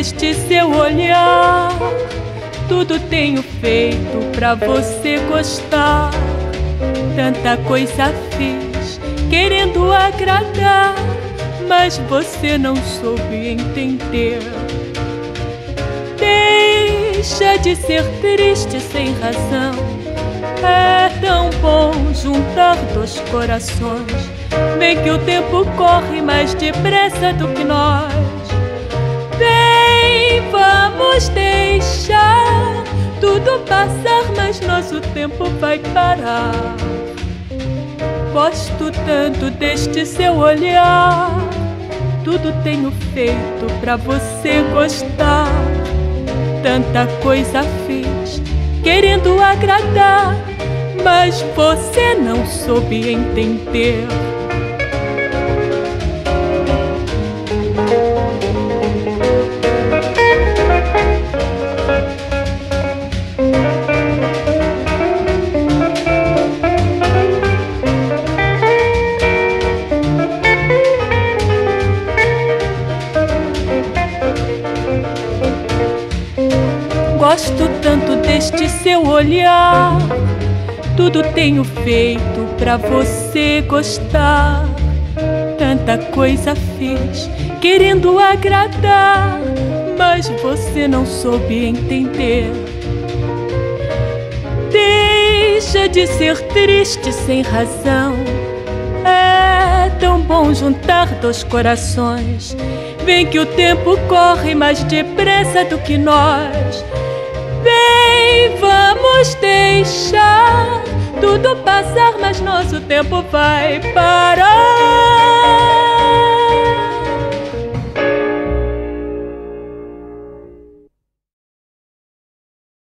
deste seu olhar. Tudo tenho feito pra você gostar. Tanta coisa fiz, querendo agradar, mas você não soube entender. Deixa de ser triste sem razão. É tão bom juntar dois corações. Vem que o tempo corre mais depressa do que nós. Passar, mas nosso tempo vai parar. Gosto tanto deste seu olhar. Tudo tenho feito pra você gostar. Tanta coisa fiz, querendo agradar, mas você não soube entender. Gosto tanto deste seu olhar. Tudo tenho feito pra você gostar. Tanta coisa fiz, querendo agradar, mas você não soube entender. Deixa de ser triste sem razão. É tão bom juntar dois corações. Vem que o tempo corre mais depressa do que nós. Vem, vamos deixar tudo passar, mas nosso tempo vai parar.